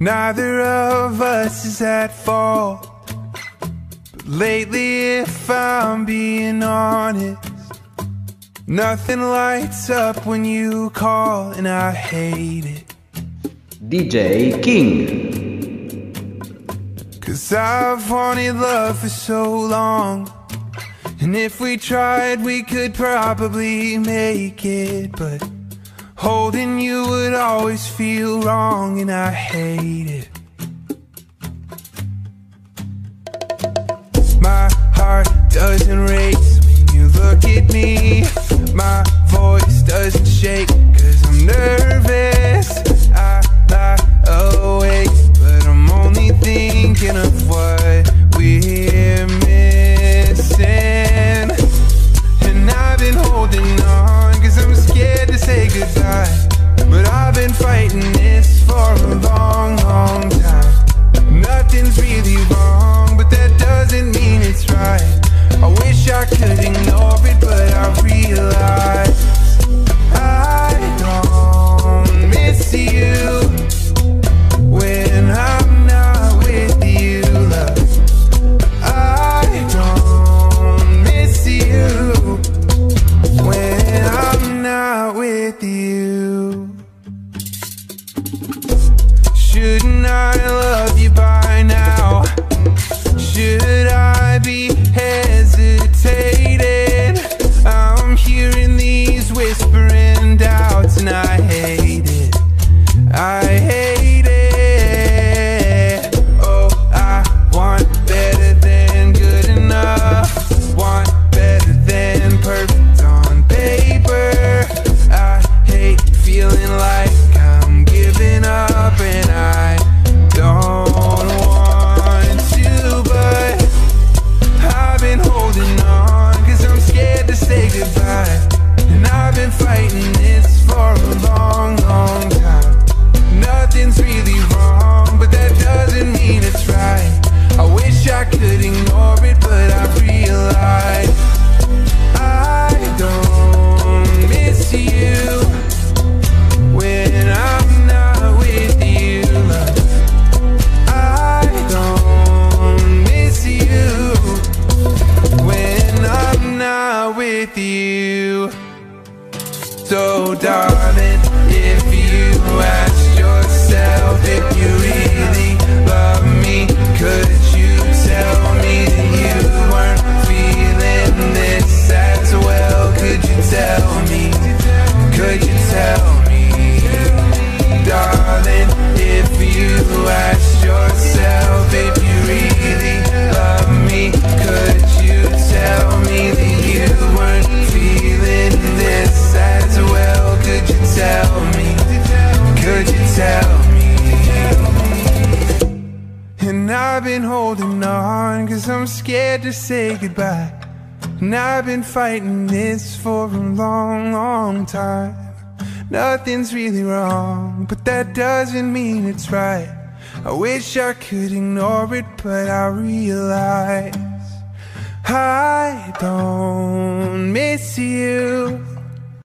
Neither of us is at fault. But lately, if I'm being honest, nothing lights up when you call, and I hate it. DJ King. Cause I've wanted love for so long. And if we tried, we could probably make it. But holding you would always feel wrong, and I hate it. My heart doesn't race when you look at me. My voice doesn't Shouldn't I love you by now? Should I be hesitating? I'm hearing these whispering doubts and I hate it. I hate it. Oh, I want better than good enough. Want better than perfect on paper. I hate feeling like you. So, darling, I'm scared to say goodbye. And I've been fighting this for a long, long time. Nothing's really wrong, but that doesn't mean it's right. I wish I could ignore it, but I realize I don't miss you